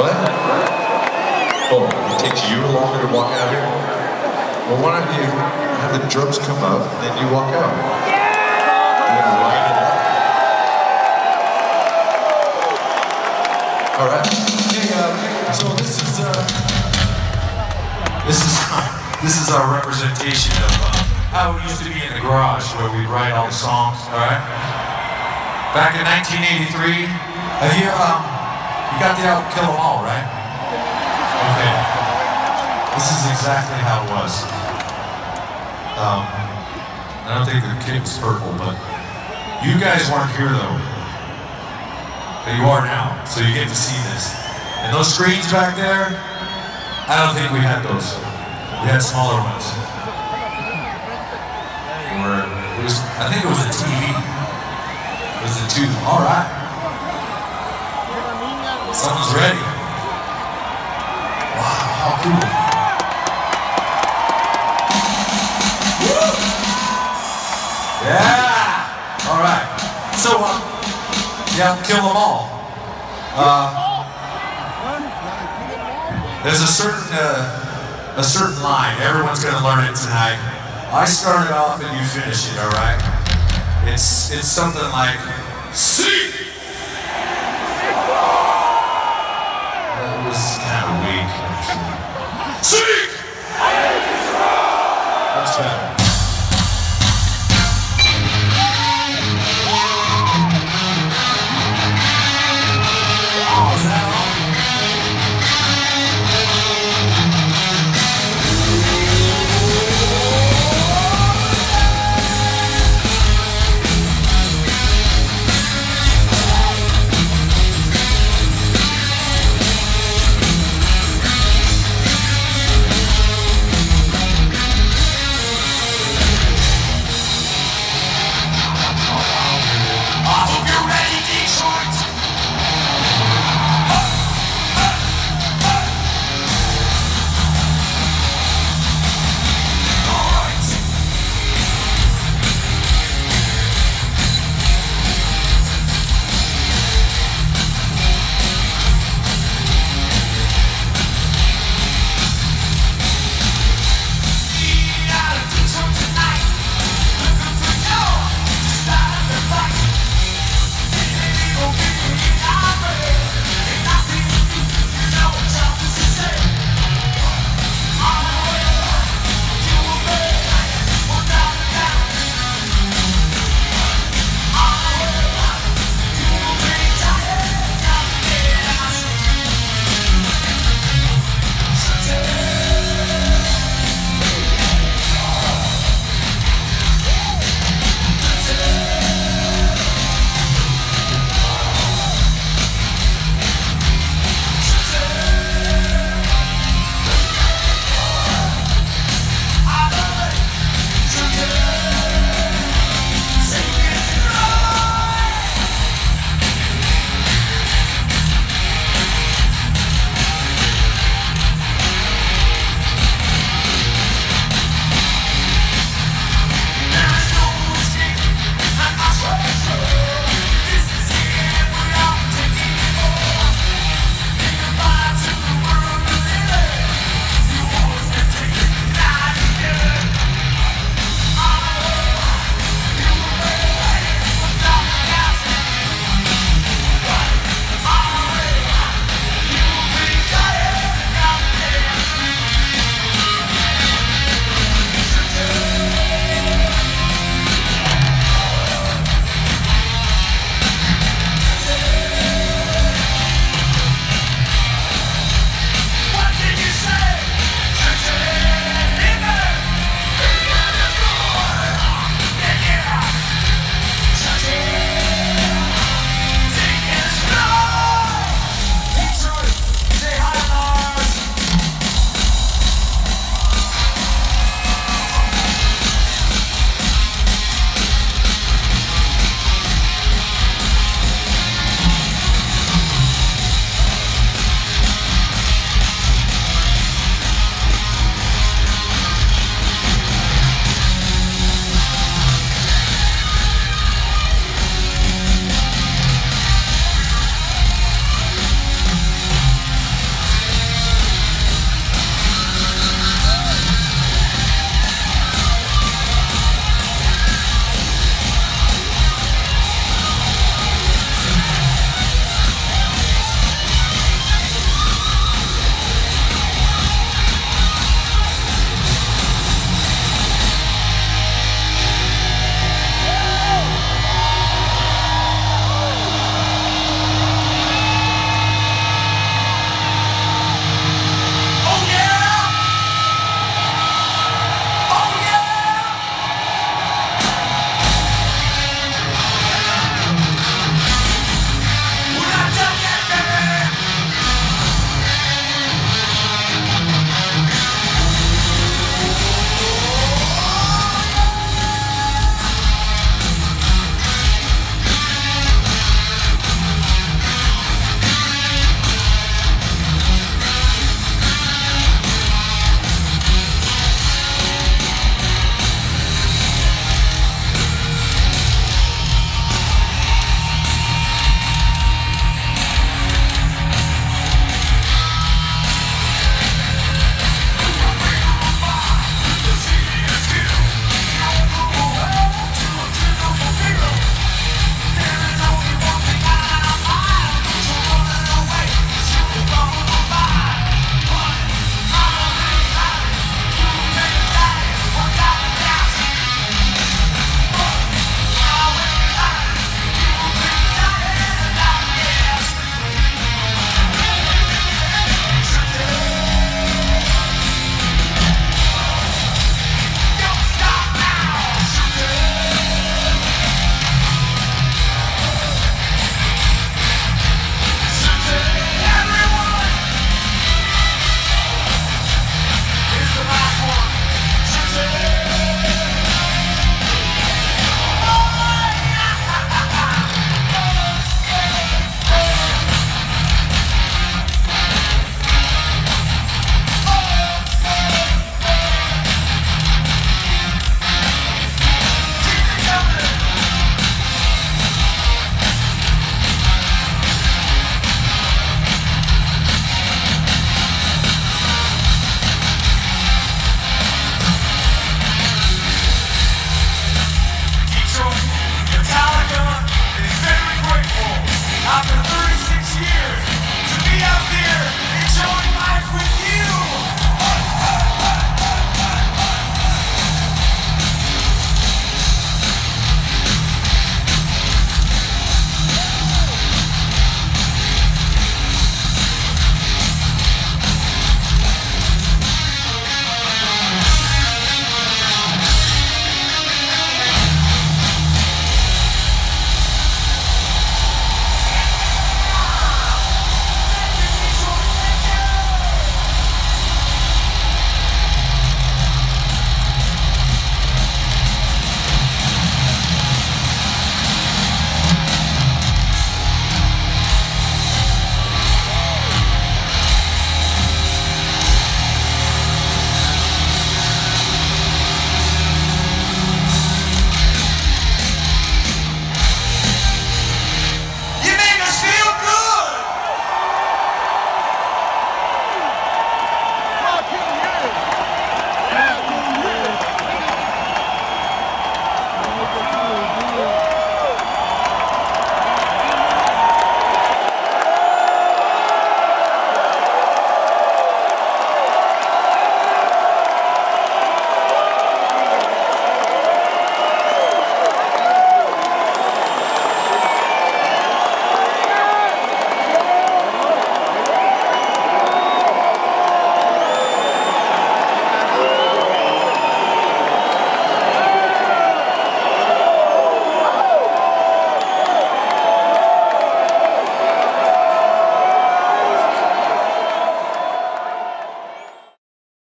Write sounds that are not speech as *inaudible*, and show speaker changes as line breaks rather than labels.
What? Oh, it takes you longer to walk out here? Well, why don't you have the drums come up, and then you walk out? Out. All right.
Uh, so this is uh, this is *laughs* this is our representation of uh, how it used to be in the garage where we'd write all the songs. All right. Back in 1983, have you um, you got the album Kill 'Em All, right? Okay. This is exactly how it was. Um, I don't think the kid was purple, but you guys weren't here though. But you are now, so you get to see this. And those screens back there, I don't think we had those. We had smaller ones. Or it was, I think it was a TV. It was a tube. All right. Someone's ready. Wow, how cool. Woo! Yeah. All right. So, uh, yeah, kill them all. Uh, there's a certain uh, a certain line. Everyone's gonna learn it tonight. I started off and you finish it. All right. It's it's something like. See.